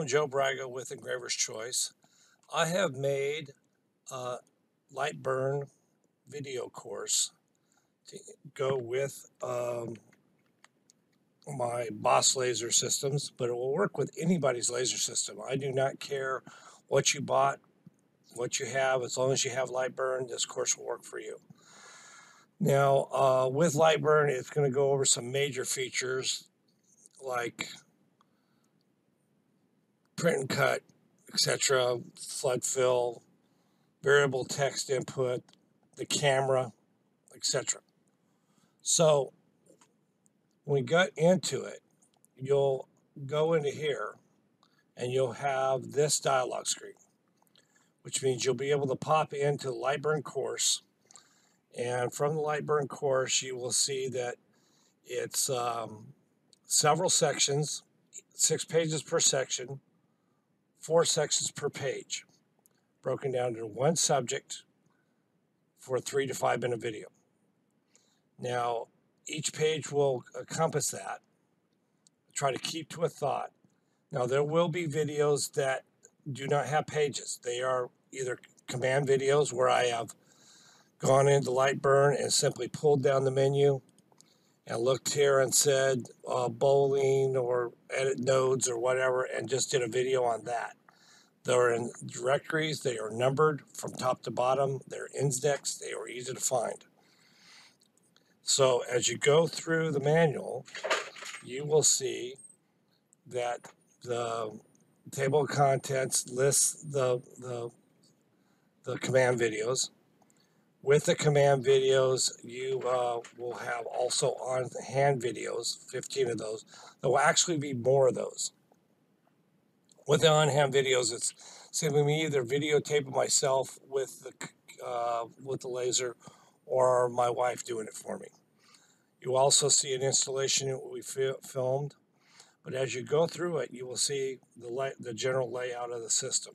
I'm Joe Braga with Engraver's Choice. I have made a LightBurn video course to go with um, my Boss laser systems, but it will work with anybody's laser system. I do not care what you bought, what you have, as long as you have LightBurn, this course will work for you. Now, uh, with LightBurn, it's going to go over some major features like print and cut, etc., flood fill, variable text input, the camera, etc. So when we get into it, you'll go into here and you'll have this dialog screen, which means you'll be able to pop into the Lightburn course. And from the Lightburn course, you will see that it's um, several sections, six pages per section, four sections per page, broken down into one subject for a three to five minute video. Now, each page will encompass that. Try to keep to a thought. Now, there will be videos that do not have pages. They are either command videos where I have gone into Lightburn and simply pulled down the menu and looked here and said uh, Boolean or edit nodes or whatever and just did a video on that. They're in directories, they are numbered from top to bottom, they're indexed, they are easy to find. So as you go through the manual, you will see that the table of contents lists the, the, the command videos with the command videos, you uh, will have also on hand videos, 15 of those. There will actually be more of those. With the on hand videos, it's simply me either videotaping myself with the uh, with the laser or my wife doing it for me. You also see an installation that we filmed, but as you go through it, you will see the, the general layout of the system.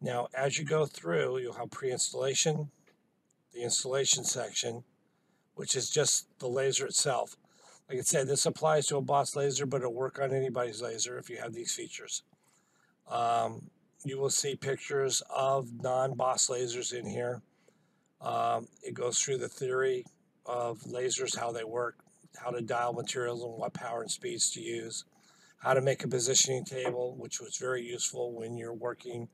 Now, as you go through, you'll have pre-installation, the installation section, which is just the laser itself. Like I said, this applies to a Boss laser, but it'll work on anybody's laser if you have these features. Um, you will see pictures of non-Boss lasers in here. Um, it goes through the theory of lasers, how they work, how to dial materials and what power and speeds to use, how to make a positioning table, which was very useful when you're working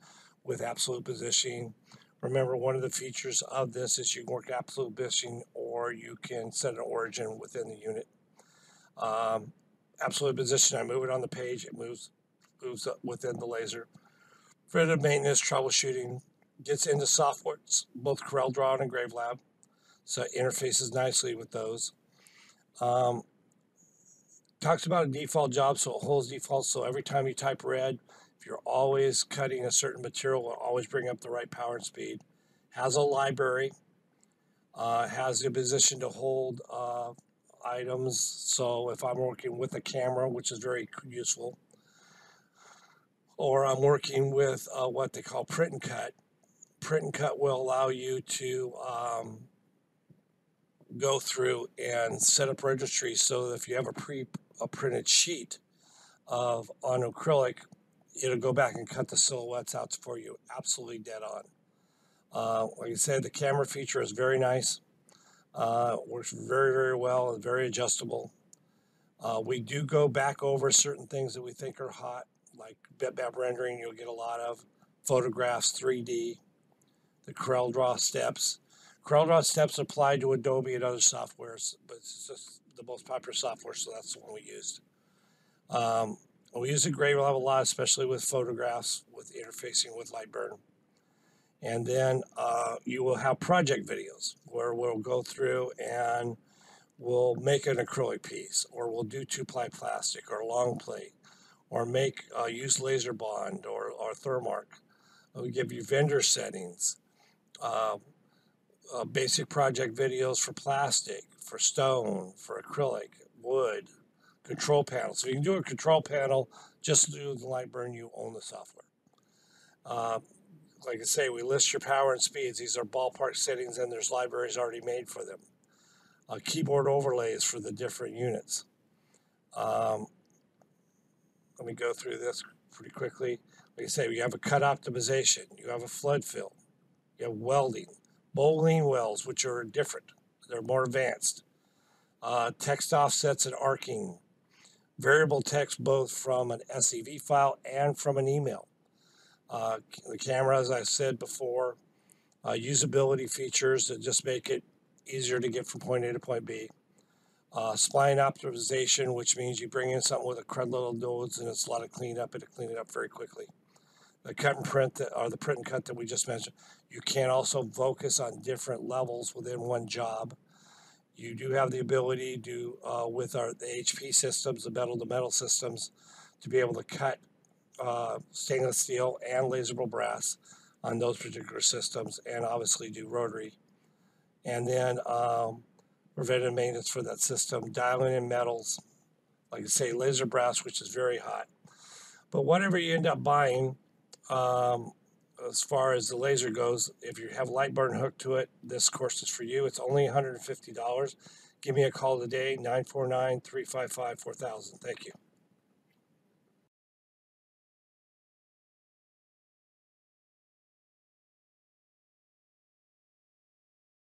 with absolute positioning, Remember, one of the features of this is you can work absolute positioning or you can set an origin within the unit. Um, absolute position, I move it on the page, it moves, moves within the laser. Preventive maintenance, troubleshooting, gets into software, both CorelDRAW and EngraveLab, so it interfaces nicely with those. Um, talks about a default job, so it holds default, so every time you type red, if you're always cutting a certain material, will always bring up the right power and speed. Has a library, uh, has the position to hold uh, items. So if I'm working with a camera, which is very useful, or I'm working with uh, what they call print and cut, print and cut will allow you to um, go through and set up registries so that if you have a pre a printed sheet of on acrylic it'll go back and cut the silhouettes out for you. Absolutely dead on. Uh, like I said, the camera feature is very nice. Uh, works very, very well and very adjustable. Uh, we do go back over certain things that we think are hot, like bitmap rendering, you'll get a lot of photographs, 3D, the CorelDRAW steps. CorelDRAW steps apply to Adobe and other softwares, but it's just the most popular software, so that's the one we used. Um, we use EngraveLab a lot, especially with photographs, with interfacing with Lightburn. And then uh, you will have project videos where we'll go through and we'll make an acrylic piece, or we'll do two-ply plastic, or long plate, or make uh, use laser bond or, or Thermark. We give you vendor settings, uh, uh, basic project videos for plastic, for stone, for acrylic, wood, control panel. So you can do a control panel just do the Lightburn, you own the software. Uh, like I say, we list your power and speeds. These are ballpark settings and there's libraries already made for them. Uh, keyboard overlays for the different units. Um, let me go through this pretty quickly. Like I say, you have a cut optimization, you have a flood fill, you have welding, Boolean wells, which are different, they're more advanced. Uh, text offsets and arcing, variable text both from an CSV file and from an email. Uh, the camera, as I said before, uh, usability features that just make it easier to get from point A to point B. Uh, spline optimization, which means you bring in something with a crud little nodes and it's a lot of cleanup and to clean it up very quickly. The cut and print that, or the print and cut that we just mentioned, you can also focus on different levels within one job. You do have the ability to, uh, with our the HP systems, the metal to metal systems, to be able to cut uh, stainless steel and laserable brass on those particular systems, and obviously do rotary. And then um, preventive maintenance for that system, dialing in metals, like I say, laser brass, which is very hot. But whatever you end up buying, um, as far as the laser goes, if you have LightBurn hooked to it, this course is for you. It's only $150. Give me a call today, 949 355 4000. Thank you.